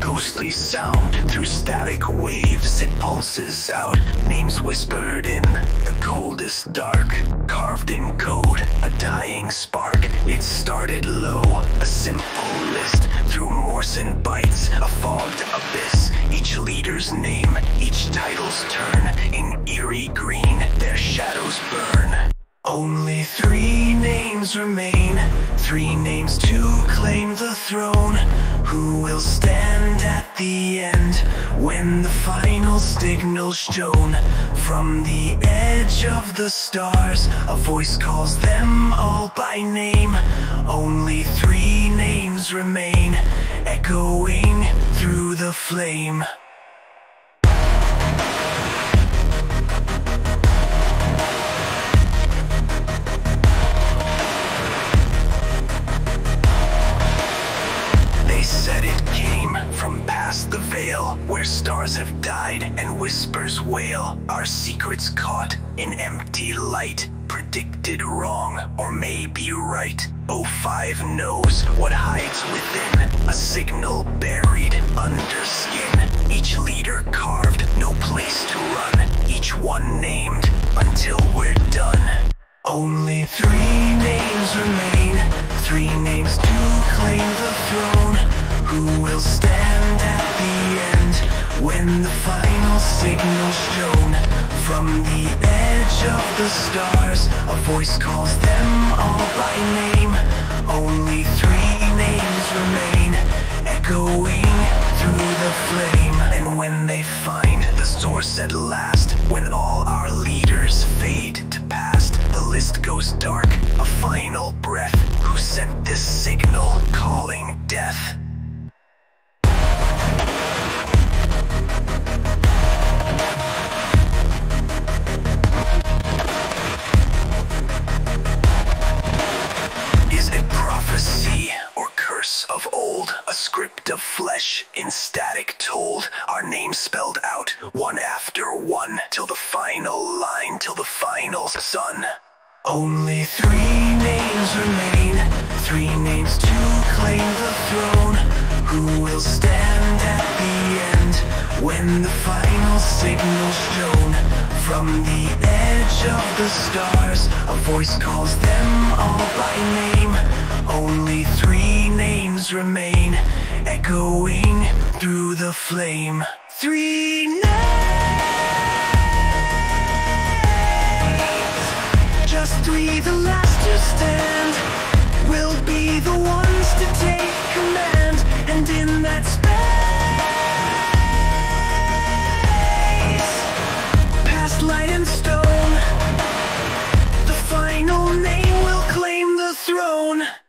ghostly sound Through static waves. It pulses out. Names whispered in the coldest dark. Carved in code, a dying spark. It started low, a simple list Through Morse and bytes, a fogged abyss. Each leader's name, each title's turn. In eerie green, their shadows burn. Only three names remain, three names to claim the throne. Who will stand at the end when the final signal's shown? From the edge of the stars, a voice calls them all by name. Only three names remain, echoing through the flame. The veil where stars have died and whispers wail. Our secrets caught in empty light, predicted wrong or maybe right. O5 knows what hides within, a signal buried under skin. Each leader carved, no place to run, each one named until we're done. Only three names remain, three names to. Who will stand at the end when the final signal's shown? From the edge of the stars, a voice calls them all by name. Only three names remain, echoing through the flame. And when they find the source at last, when all our leaders fade to past, the list goes dark, a final breath. Who sent this signal script of flesh in static told, our names spelled out, one after one, till the final line, till the final sun. Only three names remain, three names to claim the throne. Who will stand at the end when the final signal's shown? From the edge of the stars, a voice calls them all by name. Only three names remain, echoing through the flame. Three names, down.